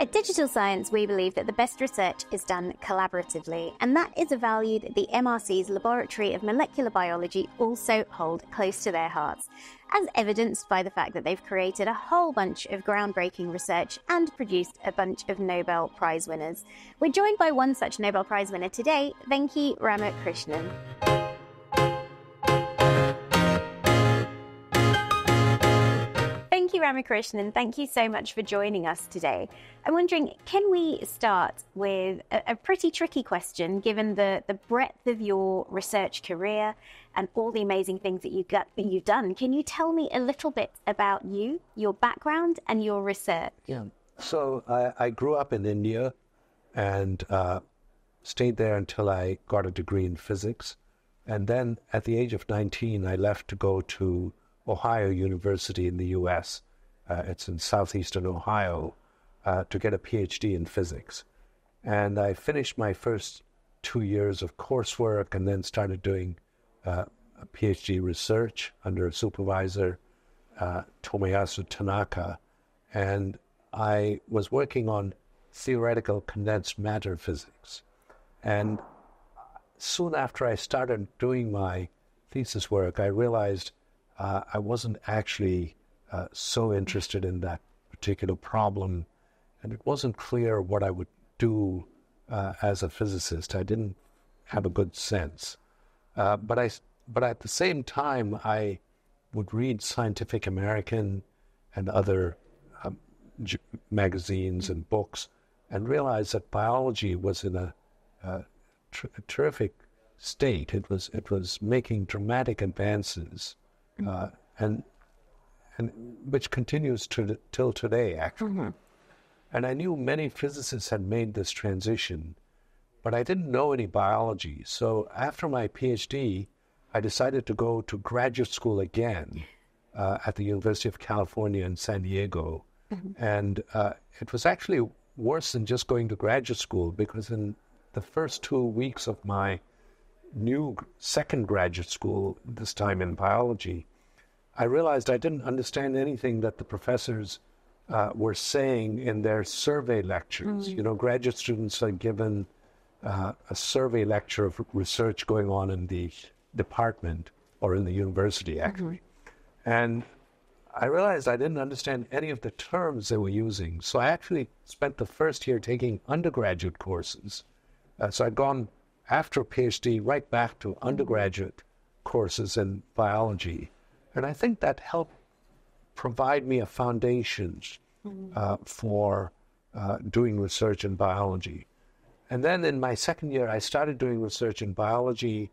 At Digital Science, we believe that the best research is done collaboratively, and that is a value that the MRC's Laboratory of Molecular Biology also hold close to their hearts, as evidenced by the fact that they've created a whole bunch of groundbreaking research and produced a bunch of Nobel Prize winners. We're joined by one such Nobel Prize winner today, Venki Ramakrishnan. Venki Ramakrishnan, thank you so much for joining us today. I'm wondering, can we start with a, a, pretty tricky question, given the, the breadth of your research career and all the amazing things that you got, that you've done? Can you tell me a little bit about you, your background, and your research? Yeah. So I, I grew up in India and uh, stayed there until I got a degree in physics. And then at the age of 19, I left to go to Ohio University in the US. Uh, it's in southeastern Ohio uh, to get a PhD in physics. And I finished my first two years of coursework and then started doing uh, PhD research under a supervisor, uh, Tomoyasu Tanaka. And I was working on theoretical condensed matter physics. And soon after I started doing my thesis work, I realized uh, I wasn't actually uh, so interested in that particular problem, and it wasn't clear what I would do uh, as a physicist. I didn't have a good sense, uh, but I but at the same time I would read Scientific American and other um, j- magazines and books, and realize that biology was in a, a, tr- a terrific state. It was it was making dramatic advances uh, and and which continues to till today actually. Mm-hmm. And I knew many physicists had made this transition, but I didn't know any biology. So after my PhD, I decided to go to graduate school again uh, at the University of California in San Diego, mm-hmm. and uh, it was actually worse than just going to graduate school because in the first two weeks of my new second graduate school, this time in biology, I realized I didn't understand anything that the professors uh, were saying in their survey lectures. Mm. You know, graduate students are given uh, a survey lecture of research going on in the department or in the university, actually. Mm-hmm. And I realized I didn't understand any of the terms they were using. So I actually spent the first year taking undergraduate courses. Uh, so I'd gone after a PhD right back to mm-hmm. undergraduate courses in biology. And I think that helped provide me a foundation mm-hmm. uh, for uh, doing research in biology. And then in my second year, I started doing research in biology,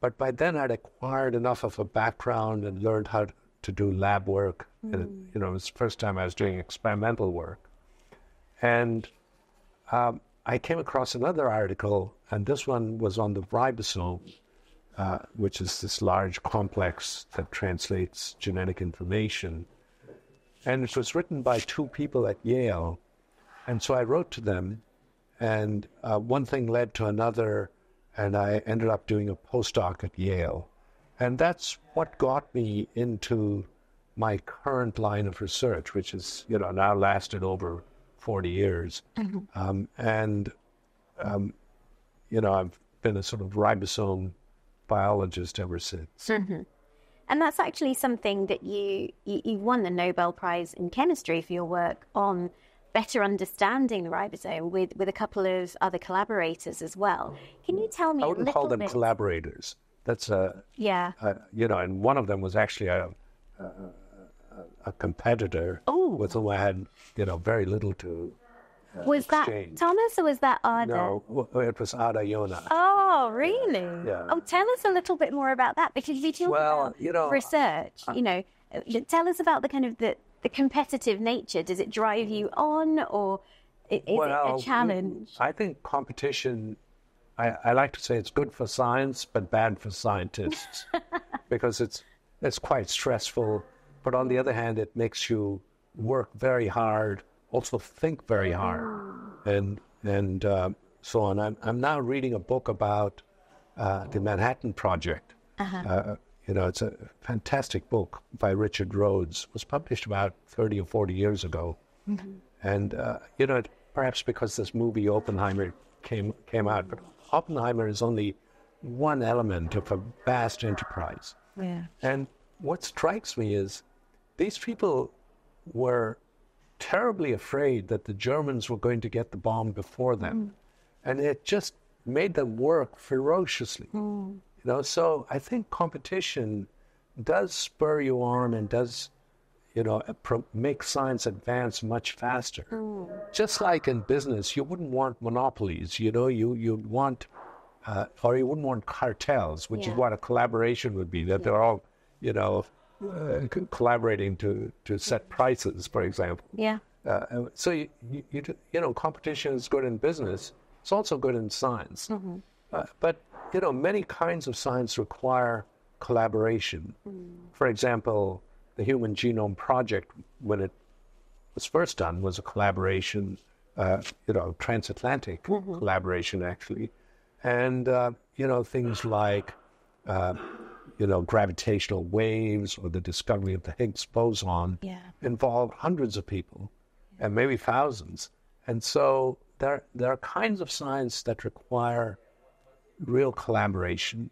but by then I'd acquired enough of a background and learned how to do lab work. Mm. And, you know, it was the first time I was doing experimental work. And um, I came across another article, and this one was on the ribosome uh, which is this large complex that translates genetic information. And it was written by two people at Yale. And so I wrote to them, and uh, one thing led to another, and I ended up doing a postdoc at Yale. And that's what got me into my current line of research, which has, you know, now lasted over 40 years. Mm-hmm. Um, and, um, you know, I've been a sort of ribosome biologist ever since. Mm-hmm. And that's actually something that you, you, you won the Nobel Prize in chemistry for your work on better understanding the ribosome with, with a couple of other collaborators as well. Can you tell me? I wouldn't call them bit... collaborators. That's a yeah. A, you know, and one of them was actually a a, a competitor Ooh. with whom I had you know very little to was exchange. that Thomas or was that Ada? No, it was Ada Yonath. Oh, really? Yeah. Oh, tell us a little bit more about that because we talk well, about you know, research. I, you know, tell us about the kind of the, the competitive nature. Does it drive you on, or is well, it a challenge? I think competition. I, I like to say it's good for science, but bad for scientists because it's it's quite stressful. But on the other hand, it makes you work very hard also think very hard, and and uh, so on. I'm I'm now reading a book about uh, the Manhattan Project. Uh-huh. Uh, you know, it's a fantastic book by Richard Rhodes. It was published about thirty or forty years ago, mm-hmm. And, uh, you know, perhaps because this movie Oppenheimer came, came out, but Oppenheimer is only one element of a vast enterprise. Yeah. And what strikes me is these people were terribly afraid that the Germans were going to get the bomb before them. Mm. And it just made them work ferociously. Mm. You know, so I think competition does spur you on and does, you know, pro- make science advance much faster. Mm. Just like in business, you wouldn't want monopolies. You know, you you'd want, uh, or you wouldn't want cartels, which Yeah. is what a collaboration would be. That they're all, you know, uh, collaborating to to set prices, for example. Yeah. Uh, so you, you, you, you know, competition is good in business. It's also good in science. Uh, but you know, many kinds of science require collaboration. For example, the Human Genome Project, when it was first done, was a collaboration. Uh, you know, transatlantic collaboration actually, and uh, you know things like uh, you know gravitational waves or the discovery of the Higgs boson Yeah. involve hundreds of people and maybe thousands. And so there, there are kinds of science that require real collaboration,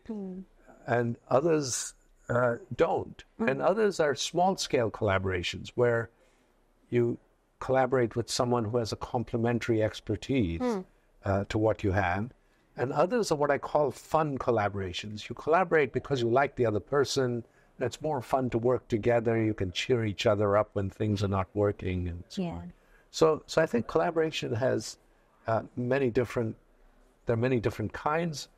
and others uh, don't. And others are small scale collaborations where you collaborate with someone who has a complementary expertise uh, to what you have. And others are what I call fun collaborations. You collaborate because you like the other person. It's more fun to work together. You can cheer each other up when things are not working, and so Yeah. So, so I think collaboration has uh, many different. There are many different kinds,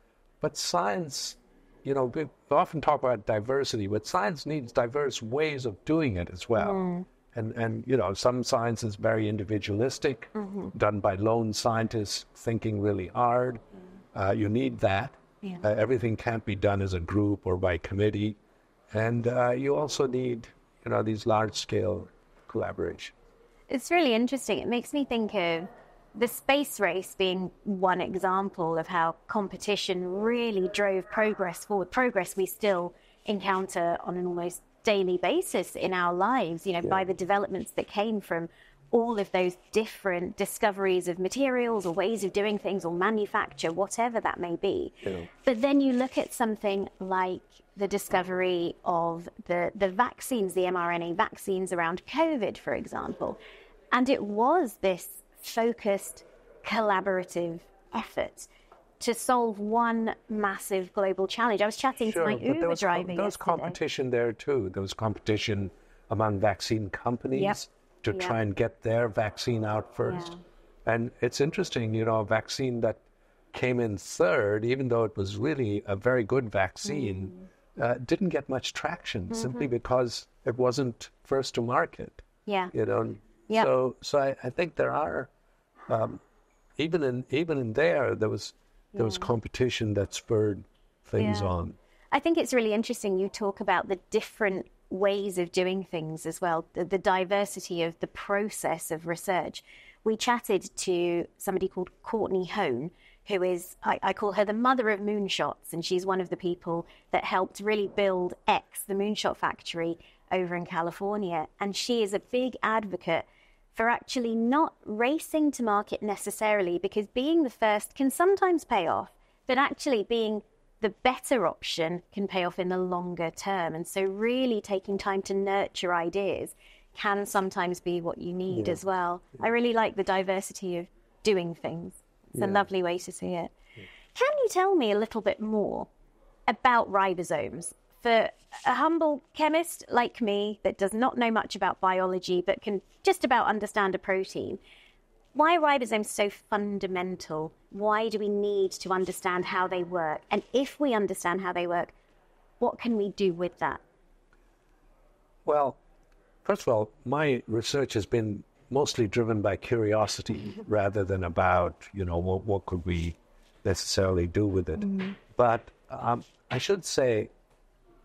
but science, you know, we often talk about diversity, but science needs diverse ways of doing it as well. And and you know, some science is very individualistic, done by lone scientists thinking really hard. Uh, you need that. Yeah. Uh, everything can't be done as a group or by committee, and uh, you also need, you know, these large scale collaboration. It's really interesting. It makes me think of the space race being one example of how competition really drove progress forward. Progress we still encounter on an almost daily basis in our lives, you know, by the developments that came from all of those different discoveries of materials or ways of doing things or manufacture, whatever that may be. Yeah. But then you look at something like the discovery of the, the vaccines, the mRNA vaccines around COVID, for example. And it was this focused, collaborative effort to solve one massive global challenge. I was chatting to my but there Uber was, driver there was yesterday. competition there too. There was competition among vaccine companies Yep. To Yep. try and get their vaccine out first. And it's interesting, you know, a vaccine that came in third, even though it was really a very good vaccine, Mm. uh, didn't get much traction Mm-hmm. simply because it wasn't first to market. Yeah. You know, Yep. so so I, I think there are um, even in even in there there was there was competition that spurred things Yeah. on. I think it's really interesting you talk about the different ways of doing things as well, the, the diversity of the process of research. We chatted to somebody called Courtney Hohne, who is, I, I call her the mother of moonshots, and she's one of the people that helped really build X, the moonshot factory over in California. And she is a big advocate for actually not racing to market necessarily because being the first can sometimes pay off, but actually being the better option can pay off in the longer term. And so, really taking time to nurture ideas can sometimes be what you need as well. I really like the diversity of doing things. It's a lovely way to see it. Can you tell me a little bit more about ribosomes? For a humble chemist like me that does not know much about biology but can just about understand a protein, why are ribosomes so fundamental? Why do we need to understand how they work? And if we understand how they work, what can we do with that? Well, first of all, my research has been mostly driven by curiosity rather than about, you know, what, what could we necessarily do with it. But um, I should say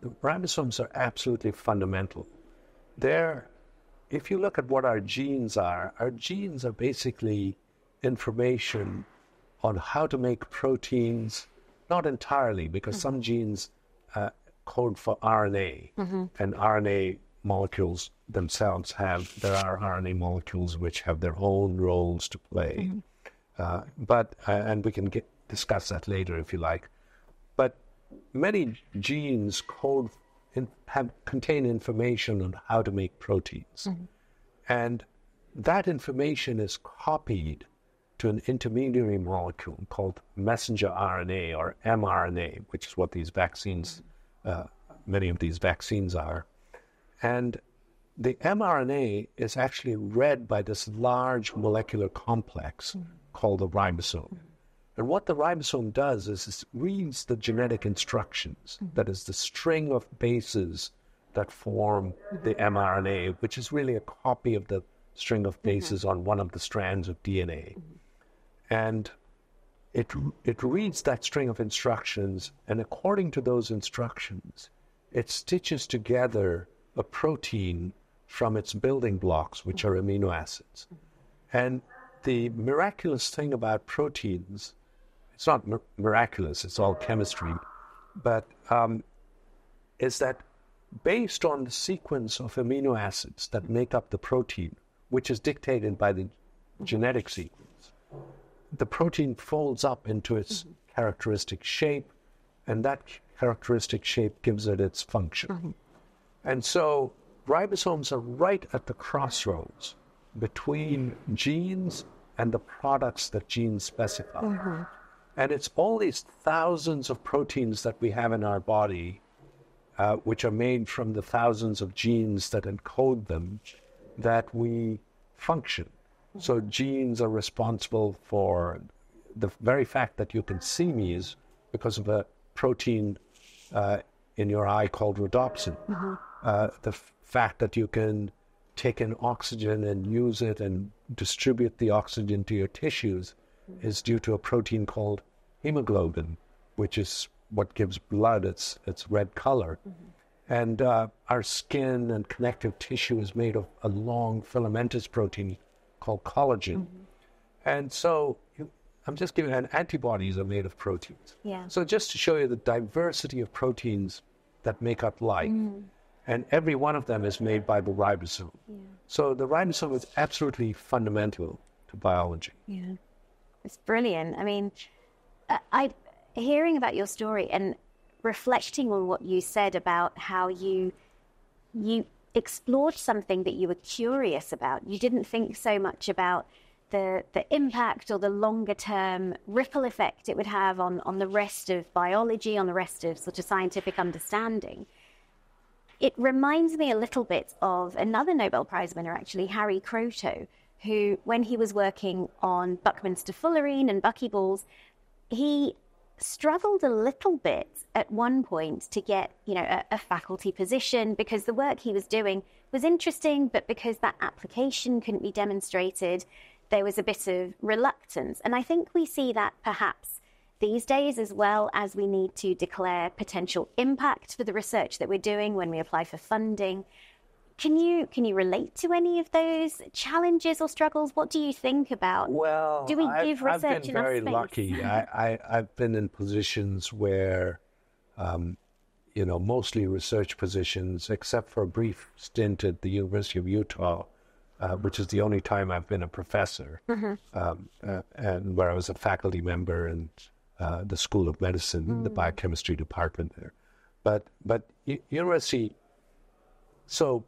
the ribosomes are absolutely fundamental. They're, if you look at what our genes are, our genes are basically information on how to make proteins, not entirely, because some genes uh, code for RNA, and RNA molecules themselves have, there are RNA molecules which have their own roles to play. Uh, but, uh, and we can get, discuss that later if you like. But many genes code in, have contain information on how to make proteins, mm-hmm. and that information is copied to an intermediary molecule called messenger RNA or mRNA, which is what these vaccines, mm-hmm. uh, many of these vaccines are, and the mRNA is actually read by this large molecular complex mm-hmm. called the ribosome. And what the ribosome does is it reads the genetic instructions, mm-hmm. that is, the string of bases that form mm-hmm. the mRNA, which is really a copy of the string of mm-hmm. bases on one of the strands of DNA. And it, it reads that string of instructions, and according to those instructions, it stitches together a protein from its building blocks, which are amino acids. And the miraculous thing about proteins, it's not mir- miraculous, it's all chemistry, but um, is that based on the sequence of amino acids that make up the protein, which is dictated by the genetic sequence, the protein folds up into its characteristic shape, and that characteristic shape gives it its function. And so ribosomes are right at the crossroads between genes and the products that genes specify. And it's all these thousands of proteins that we have in our body, uh, which are made from the thousands of genes that encode them, that we function. So genes are responsible for the very fact that you can see me is because of a protein uh, in your eye called rhodopsin. Uh, the f- fact that you can take in oxygen and use it and distribute the oxygen to your tissues is due to a protein called hemoglobin, which is what gives blood its its red color. Mm-hmm. And uh, our skin and connective tissue is made of a long filamentous protein called collagen. Mm-hmm. And so you, I'm just giving and antibodies are made of proteins. Yeah. So just to show you the diversity of proteins that make up life. Mm-hmm. And every one of them is made by the ribosome. Yeah. So the ribosome is absolutely fundamental to biology. Yeah, it's brilliant. I mean, I, hearing about your story and reflecting on what you said about how you you explored something that you were curious about. You didn't think so much about the the impact or the longer term ripple effect it would have on on the rest of biology, on the rest of sort of scientific understanding. It reminds me a little bit of another Nobel Prize winner, actually, Harry Kroto, who, when he was working on buckminsterfullerene and buckyballs, he struggled a little bit at one point to get, you know, a, a faculty position because the work he was doing was interesting, but because that application couldn't be demonstrated, there was a bit of reluctance. And I think we see that perhaps these days as well as we need to declare potential impact for the research that we're doing when we apply for funding. Can you can you relate to any of those challenges or struggles? What do you think about? Well, do we I've, give I've research been enough very space? lucky. I, I, I've been in positions where, um, you know, mostly research positions, except for a brief stint at the University of Utah, uh, which is the only time I've been a professor, Mm-hmm. um, uh, and where I was a faculty member in uh, the School of Medicine, Mm. the biochemistry department there. But but university, so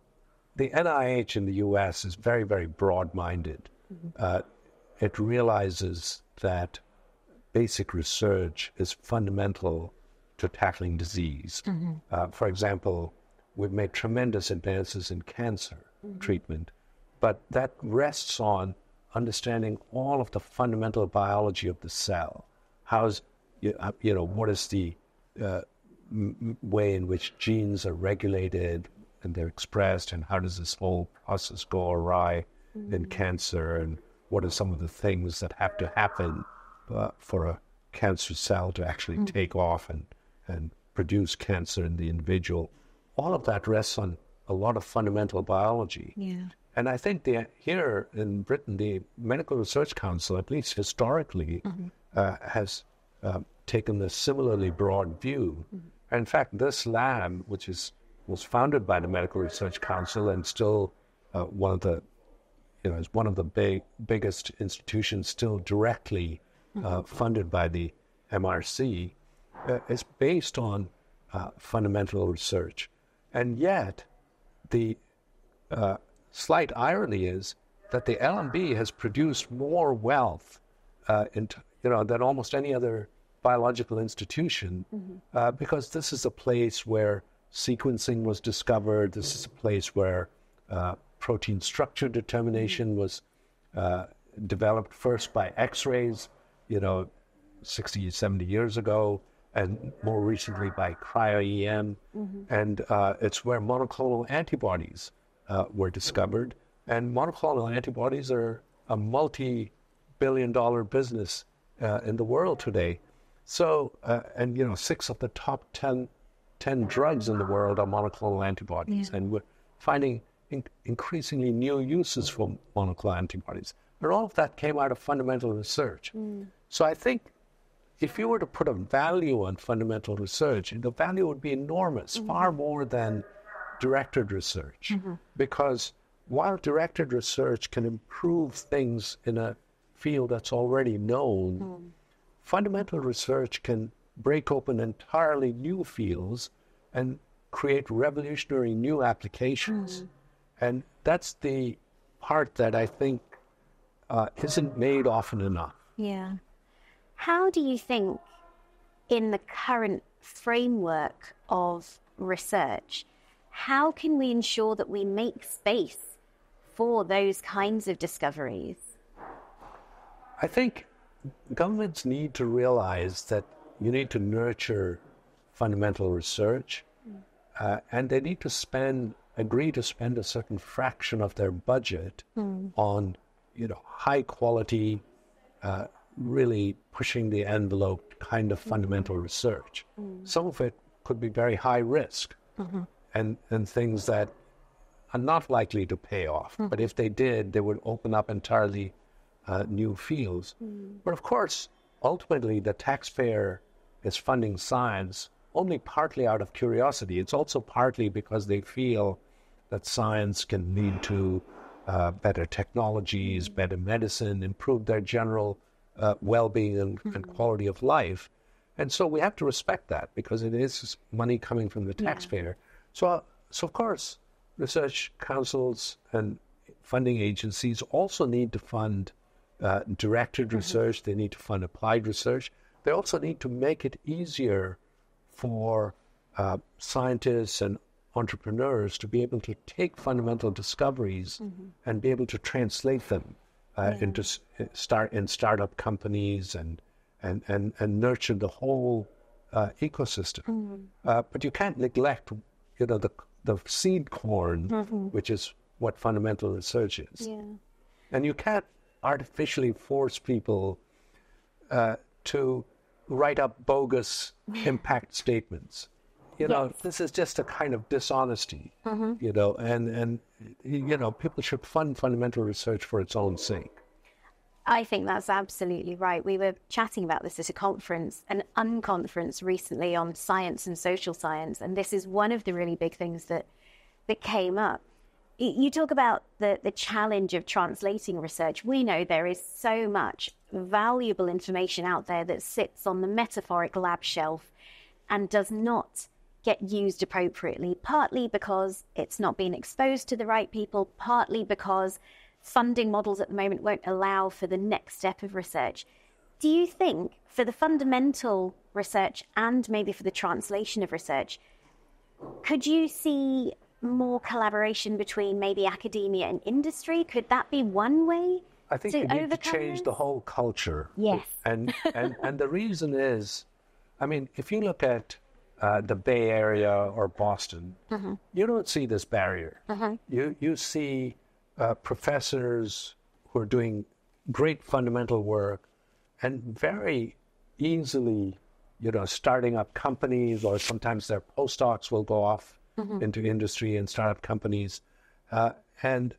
the NIH in the U.S. is very very broad-minded. Uh, it realizes that basic research is fundamental to tackling disease. Uh, for example, we've made tremendous advances in cancer treatment, but that rests on understanding all of the fundamental biology of the cell. How's you, uh, you know what is the uh, m- way in which genes are regulated and they're expressed, and how does this whole process go awry in cancer, and what are some of the things that have to happen uh, for a cancer cell to actually take off and, and produce cancer in the individual. All of that rests on a lot of fundamental biology. Yeah. And I think the, here in Britain, the Medical Research Council, at least historically, uh, has uh, taken a similarly broad view. In fact, this lab, which is was founded by the Medical Research Council and still uh, one of the, you know, is one of the big biggest institutions still directly uh, funded by the MRC, uh, is based on uh, fundamental research, and yet the uh, slight irony is that the LMB has produced more wealth, uh, in, you know, than almost any other biological institution, mm-hmm. uh, because this is a place where sequencing was discovered. This is a place where uh, protein structure determination mm-hmm. was uh, developed first by X-rays, you know, 60, 70 years ago, and more recently by cryo-EM. Mm-hmm. And uh, it's where monoclonal antibodies uh, were discovered. And monoclonal antibodies are a multi-billion dollar business uh, in the world today. So, uh, and you know, six of the top 10, 10 drugs in the world are monoclonal antibodies, yeah. and we're finding in- increasingly new uses for monoclonal antibodies. But all of that came out of fundamental research. Mm. So I think if you were to put a value on fundamental research, the value would be enormous, mm-hmm. far more than directed research. Mm-hmm. Because while directed research can improve things in a field that's already known, mm fundamental research can break open entirely new fields and create revolutionary new applications. Mm. And that's the part that I think uh, isn't made often enough. Yeah. How do you think, in the current framework of research, how can we ensure that we make space for those kinds of discoveries? I think governments need to realize that you need to nurture fundamental research uh, and they need to spend agree to spend a certain fraction of their budget mm. on you know high quality uh, really pushing the envelope kind of mm. fundamental research mm. some of it could be very high risk mm-hmm. and and things that are not likely to pay off mm. but if they did they would open up entirely uh, new fields. Mm. But of course, ultimately, the taxpayer is funding science only partly out of curiosity. It's also partly because they feel that science can lead to uh, better technologies, better medicine, improve their general uh, well being and, mm-hmm. and, quality of life. And so we have to respect that because it is money coming from the taxpayer. Yeah. So, uh, so, of course, research councils and funding agencies also need to fund uh, directed mm-hmm. research, they need to fund applied research. They also need to make it easier for uh, scientists and entrepreneurs to be able to take fundamental discoveries mm-hmm. and be able to translate them uh, yeah. into uh, start in startup companies and and and, and nurture the whole uh, ecosystem. Mm-hmm. Uh, but you can't neglect, you know, the the seed corn, mm-hmm. which is what fundamental research is. Yeah. And you can't artificially force people uh, to write up bogus impact statements. You know, yes. this is just a kind of dishonesty. Mm-hmm. You know, and and you know, people should fund fundamental research for its own sake. I think that's absolutely right. We were chatting about this at a conference, an unconference recently on science and social science, and this is one of the really big things that that came up you talk about the, the challenge of translating research. We know there is so much valuable information out there that sits on the metaphoric lab shelf and does not get used appropriately, partly because it's not being exposed to the right people, partly because funding models at the moment won't allow for the next step of research. Do you think for the fundamental research and maybe for the translation of research, could you see more collaboration between maybe academia and industry? Could that be one way? I think to you need to change this? the whole culture. Yes. And, and, and the reason is, I mean, if you look at uh, the Bay Area or Boston, mm-hmm. you don't see this barrier. Mm-hmm. You, you see uh, professors who are doing great fundamental work and very easily, you know, starting up companies or sometimes their postdocs will go off mm-hmm. into industry and startup companies, uh, and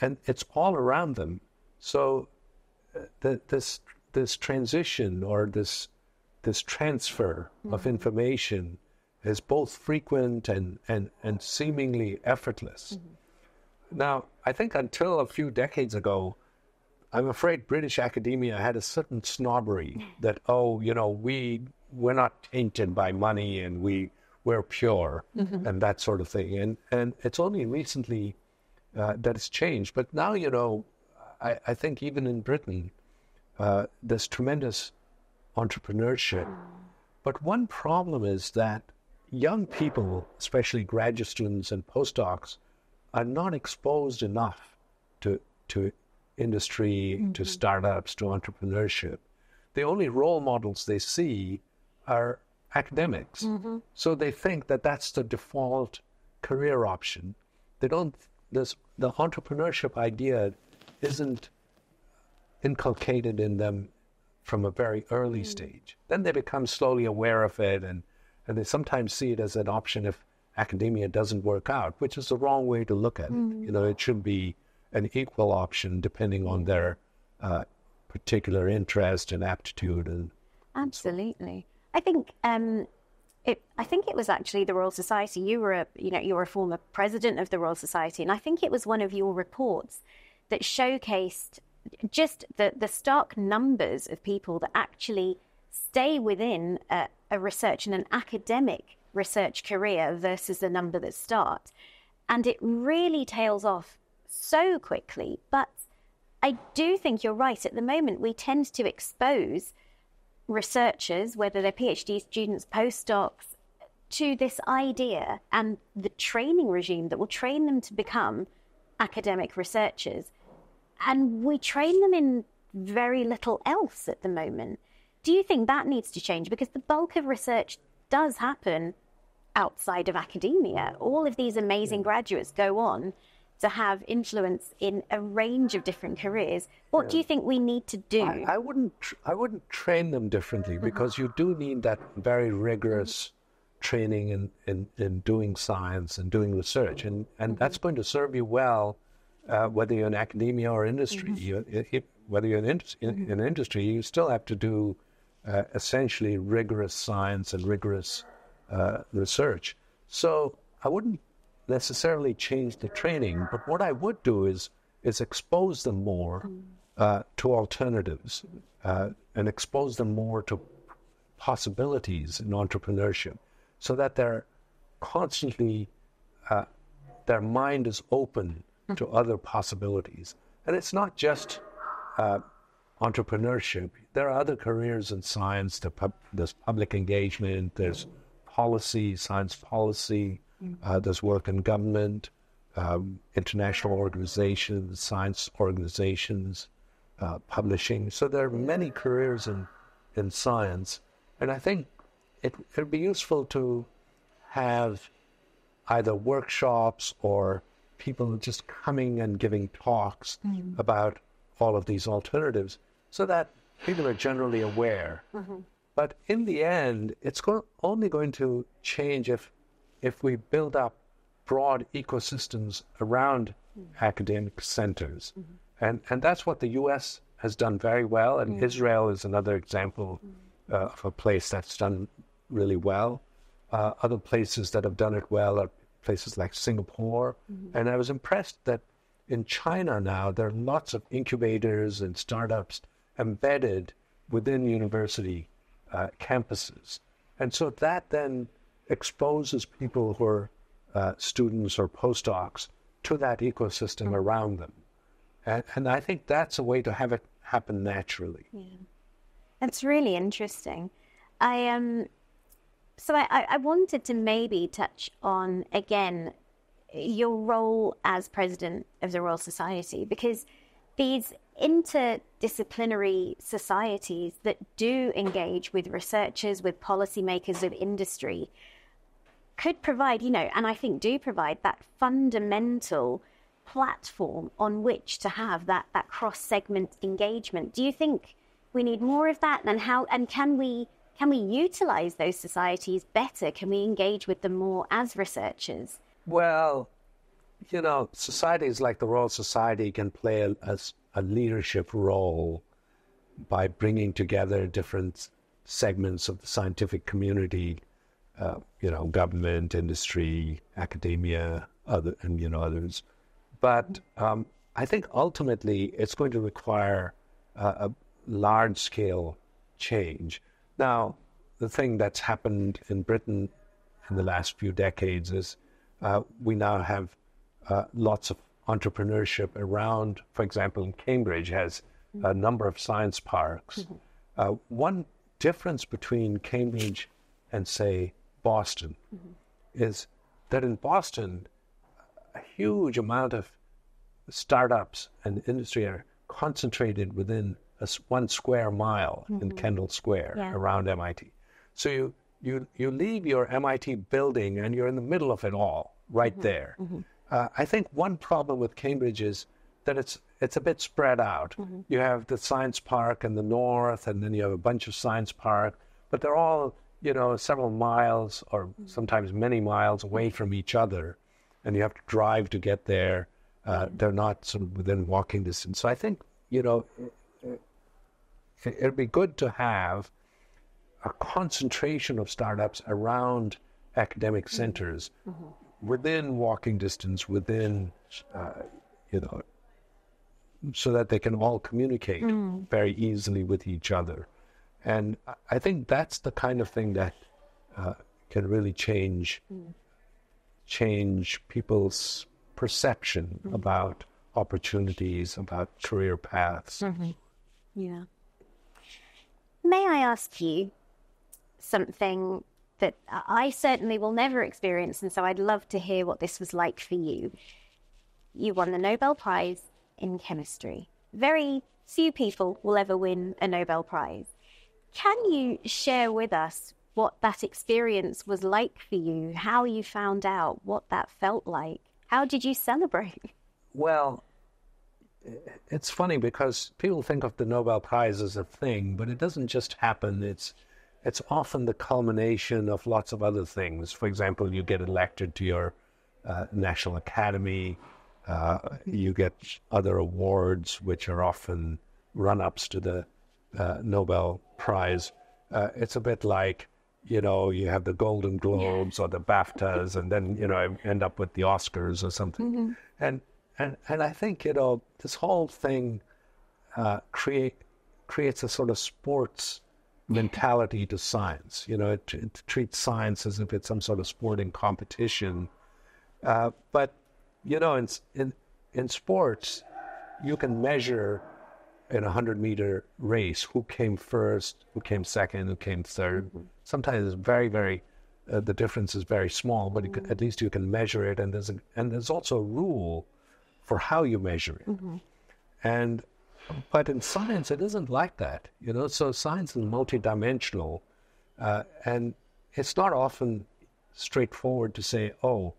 and it's all around them. So uh, the, this this transition or this this transfer mm-hmm. of information is both frequent and, and, and seemingly effortless. Now, I think until a few decades ago, I'm afraid British academia had a certain snobbery that, oh, you know, we we're not tainted by money and we we're pure and that sort of thing. And and it's only recently uh, that it's changed. But now, you know, I, I think even in Britain, uh, there's tremendous entrepreneurship. But one problem is that young people, especially graduate students and postdocs, are not exposed enough to to industry, to startups, to entrepreneurship. The only role models they see are academics. Mm-hmm. So they think that that's the default career option. They don't. This the entrepreneurship idea isn't inculcated in them from a very early mm. stage. Then they become slowly aware of it, and and they sometimes see it as an option if academia doesn't work out, which is the wrong way to look at it. Mm-hmm. You know, it should be an equal option depending on their uh, particular interest and aptitude and Absolutely. I think um, it. I think it was actually the Royal Society. You were a, you know, you were a former president of the Royal Society, and I think it was one of your reports that showcased just the the stark numbers of people that actually stay within a, a research and an academic research career versus the number that start, and it really tails off so quickly. But I do think you're right. At the moment, we tend to expose researchers, whether they're PhD students, postdocs, to this idea and the training regime that will train them to become academic researchers. And we train them in very little else at the moment. Do you think that needs to change? Because the bulk of research does happen outside of academia. All of these amazing graduates go on to have influence in a range of different careers. What do you think we need to do? I, I wouldn't tr- I wouldn't train them differently because you do need that very rigorous training in, in, in doing science and doing research and, and that's going to serve you well uh, whether you're in academia or industry. You, it, it- whether you're in, indus- in, in industry you still have to do uh, essentially rigorous science and rigorous uh, research. So I wouldn't necessarily change the training, but what I would do is is expose them more uh, to alternatives uh, and expose them more to possibilities in entrepreneurship, so that they're constantly uh, their mind is open to other possibilities, and it's not just uh, entrepreneurship. There are other careers in science. There's public engagement. There's policy, science policy. Uh, there's work in government, um, international organizations, science organizations, uh, publishing. So there are many careers in in science, and I think it would be useful to have either workshops or people just coming and giving talks about all of these alternatives so that people are generally aware. But in the end, it's go- only going to change if, if we build up broad ecosystems around academic centers. And, and that's what the US has done very well, and Israel is another example uh, of a place that's done really well. Uh, other places that have done it well are places like Singapore. And I was impressed that in China now, there are lots of incubators and startups embedded within university uh, campuses. And so that then exposes people who are uh, students or postdocs to that ecosystem around them. And, and I think that's a way to have it happen naturally. Yeah. That's really interesting. I um, so I, I I wanted to maybe touch on again your role as president of the Royal Society because these interdisciplinary societies that do engage with researchers, with policymakers, with industry could provide, you know, and I think do provide that fundamental platform on which to have that that cross segment engagement. Do you think we need more of that and how and can we can we utilize those societies better? Can we engage with them more as researchers? Well, you know, societies like the Royal Society can play a leadership role by bringing together different segments of the scientific community uh, you know, government, industry, academia, other, and you know others. But um, I think ultimately it's going to require uh, a large scale change. Now, the thing that's happened in Britain in the last few decades is uh, we now have uh, lots of entrepreneurship around. For example, in Cambridge has a number of science parks. Mm-hmm. Uh, one difference between Cambridge and say Boston mm-hmm. is that in Boston, a huge amount of startups and industry are concentrated within a, one square mile mm-hmm. in Kendall Square yeah. around MIT. So you, you, you leave your MIT building and you're in the middle of it all right mm-hmm. there. Mm-hmm. Uh, I think one problem with Cambridge is that it's it's a bit spread out. Mm-hmm. You have the science park in the north, and then you have a bunch of science park, but they're all you know several miles or mm-hmm. sometimes many miles away from each other, and you have to drive to get there. Uh, they're not sort of within walking distance. So I think you know it'd be good to have a concentration of startups around academic centers mm-hmm. within walking distance, within, uh, you know, so that they can all communicate mm. very easily with each other. And I think that's the kind of thing that uh, can really change mm. change people's perception mm. about opportunities, about career paths. Mm-hmm. Yeah. May I ask you something that I certainly will never experience, and so I'd love to hear what this was like for you. You won the Nobel Prize in chemistry. Very few people will ever win a Nobel Prize. Can you share with us what that experience was like for you, how you found out, what that felt like? How did you celebrate? Well, it's funny because people think of the Nobel Prize as a thing, but it doesn't just happen. It's it's often the culmination of lots of other things. For example, you get elected to your uh, National Academy, uh, you get other awards, which are often run ups to the uh, Nobel Prize. Uh, it's a bit like, you know, you have the Golden Globes yeah. or the BAFTAs, and then, you know, end up with the Oscars or something. Mm-hmm. And, and, and I think, you know, this whole thing uh, create, creates a sort of sports mentality to science. You know, it, it, treats science as if it's some sort of sporting competition. Uh, but you know, in in in sports, you can measure in a hundred meter race who came first, who came second, who came 3rd mm-hmm. Sometimes it's very, very uh, the difference is very small, but mm-hmm. at least you can measure it, and there's a, and there's also a rule for how you measure it. Mm-hmm. And but in science, it isn't like that, you know. So science is multidimensional, uh, and it's not often straightforward to say, "Oh,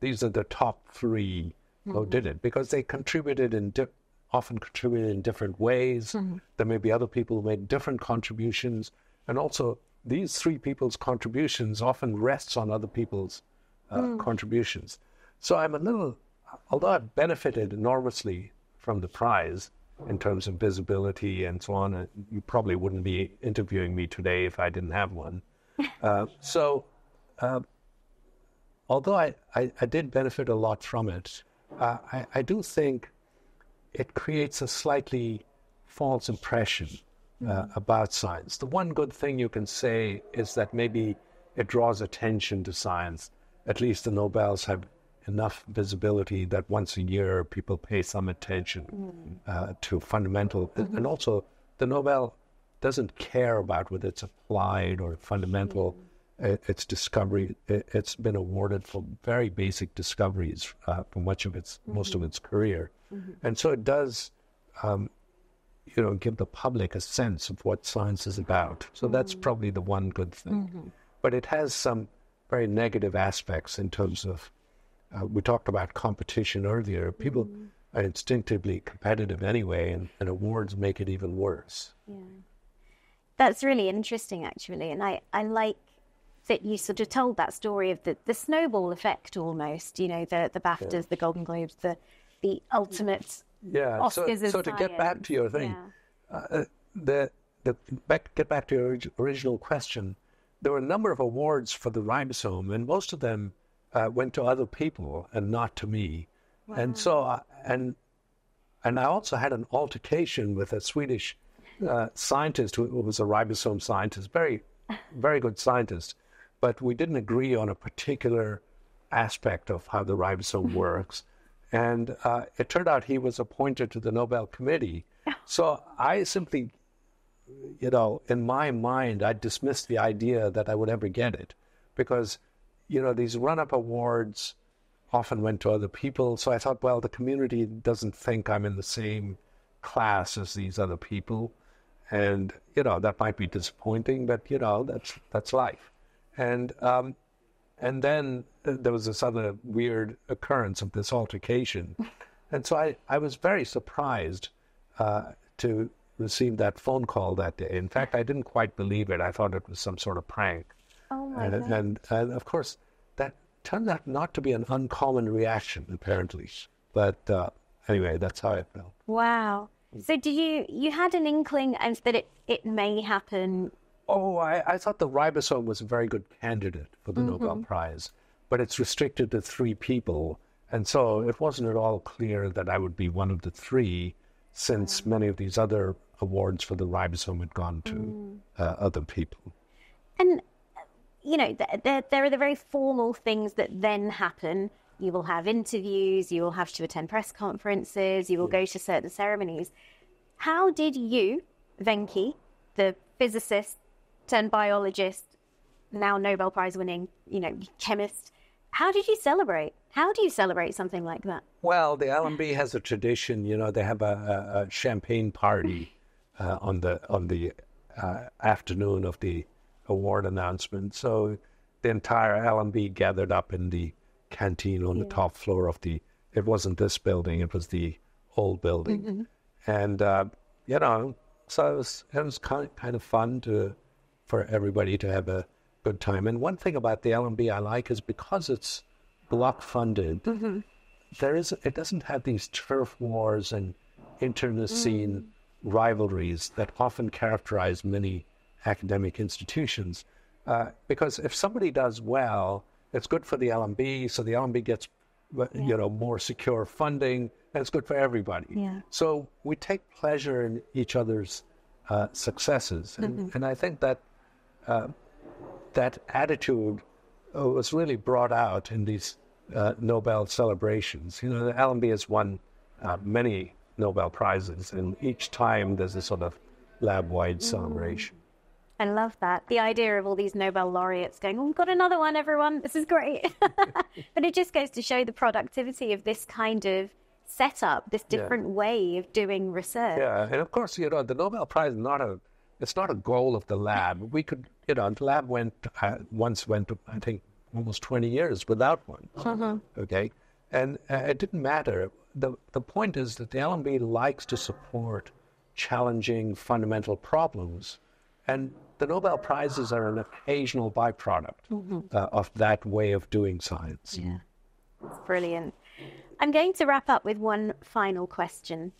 these are the top 3 mm-hmm. who did it," because they contributed in di- often contributed in different ways. Mm-hmm. There may be other people who made different contributions, and also these three people's contributions often rests on other people's uh, mm. contributions. So I'm a little, although I've benefited enormously from the prize, in terms of visibility and so on. Uh, you probably wouldn't be interviewing me today if I didn't have one. Uh, so, uh, although I, I, I, did benefit a lot from it, uh, I, I, do think it creates a slightly false impression uh, mm-hmm. about science. The one good thing you can say is that maybe it draws attention to science. At least the Nobels have enough visibility that once a year people pay some attention mm. uh, to fundamental, mm-hmm. and also the Nobel doesn't care about whether it's applied or fundamental. Mm. It's discovery. It's been awarded for very basic discoveries uh, for much of its mm-hmm. most of its career, mm-hmm. and so it does, um, you know, give the public a sense of what science is about. So that's mm. probably the one good thing, mm-hmm. but it has some very negative aspects in terms of uh, we talked about competition earlier. People mm-hmm. are instinctively competitive anyway, and, and, awards make it even worse. Yeah. That's really interesting, actually. And I, I like that you sort of told that story of the, the snowball effect almost, you know, the, the BAFTAs, yeah. the Golden Globes, the, the ultimate yeah. Oscars so, so to get back to your thing, yeah. uh, the, the back, get back to your original question, there were a number of awards for the ribosome, and most of them uh, went to other people and not to me. Wow. And so, uh, and and I also had an altercation with a Swedish uh, scientist who was a ribosome scientist, very, very good scientist, but we didn't agree on a particular aspect of how the ribosome works. And uh, it turned out he was appointed to the Nobel Committee. So I simply, you know, in my mind, I dismissed the idea that I would ever get it because, you know, these run up awards often went to other people. So I thought, well, the community doesn't think I'm in the same class as these other people. And, you know, that might be disappointing, but, you know, that's, that's life. And, um, and then there was this other weird occurrence of this altercation. And so I, I was very surprised uh, to receive that phone call that day. In fact, I didn't quite believe it. I thought it was some sort of prank. Oh my and, and, and, of course, that turned out not to be an uncommon reaction, apparently. But uh, anyway, that's how I felt. Wow. So, do you you had an inkling that it it may happen Oh, I, I thought the ribosome was a very good candidate for the mm-hmm. Nobel Prize, but it's restricted to three people. And so it wasn't at all clear that I would be one of the three, since many of these other awards for the ribosome had gone to mm. uh, other people. And, you know, there, there are the very formal things that then happen. You will have interviews, you will have to attend press conferences, you will go to certain ceremonies. How did you, Venki, the physicist turned biologist, now Nobel Prize winning, you know, chemist. How did you celebrate? How do you celebrate something like that? Well, the LMB has a tradition. You know, they have a, a champagne party uh, on the on the uh, afternoon of the award announcement. So the entire LMB gathered up in the canteen on yeah. the top floor of the. It wasn't this building; it was the old building, mm-hmm. and uh, you know, so it was it was kind kind of fun to for everybody to have a good time. And one thing about the LMB I like is because it's block funded, mm-hmm. there is it doesn't have these turf wars and internecine mm. rivalries that often characterize many academic institutions. Uh, because if somebody does well, it's good for the LMB, so the LMB gets yeah. you know more secure funding, and it's good for everybody. Yeah. So we take pleasure in each other's uh, successes, and, mm-hmm. and I think that uh, that attitude uh, was really brought out in these uh, Nobel celebrations. You know, the LMB has won uh, many Nobel Prizes, and each time there's a sort of lab wide mm. celebration. I love that. The idea of all these Nobel laureates going, oh, we've got another one, everyone. This is great. but it just goes to show the productivity of this kind of setup, this different yeah. way of doing research. Yeah, and of course, you know, the Nobel Prize is not a it's not a goal of the lab. We could, you know, the lab went uh, once went, I think, almost 20 years without one. Uh-huh. Okay, and uh, it didn't matter. the The point is that the LMB likes to support challenging fundamental problems, and the Nobel prizes are an occasional byproduct mm-hmm. uh, of that way of doing science. Yeah, brilliant. I'm going to wrap up with one final question.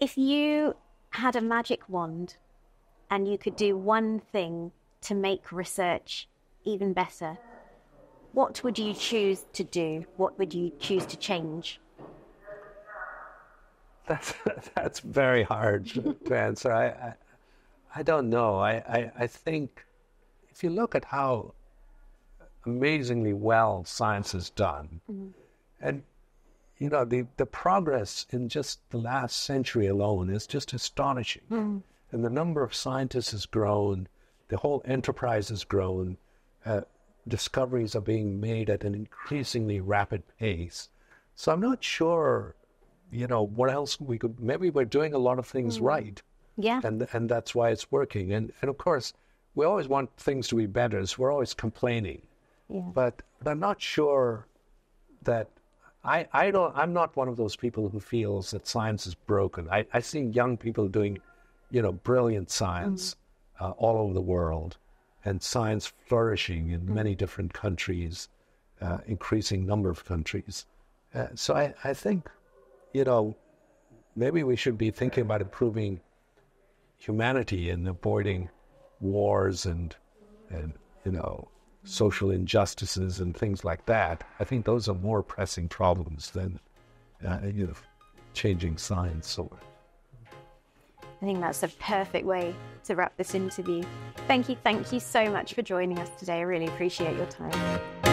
If you had a magic wand and you could do one thing to make research even better, what would you choose to do? What would you choose to change? That's that's very hard to answer. I, I, I don't know. I, I, I think if you look at how amazingly well science has done, mm-hmm. and you know the the progress in just the last century alone is just astonishing. Mm-hmm and the number of scientists has grown, the whole enterprise has grown, uh, discoveries are being made at an increasingly rapid pace. So I'm not sure, you know, what else we could. Maybe we're doing a lot of things mm. right. Yeah. And and that's why it's working. And and of course, we always want things to be better. So we're always complaining. Yeah. But, but I'm not sure that I, I don't I'm not one of those people who feels that science is broken. I, I see young people doing you know, brilliant science mm-hmm. Uh, all over the world, and science flourishing in mm-hmm. many different countries, uh, increasing number of countries. Uh, so I, I think, you know, maybe we should be thinking about improving humanity and avoiding wars and and you know, social injustices and things like that. I think those are more pressing problems than, uh, you know, changing science. So I think that's a perfect way to wrap this interview. Thank you, thank you so much for joining us today. I really appreciate your time.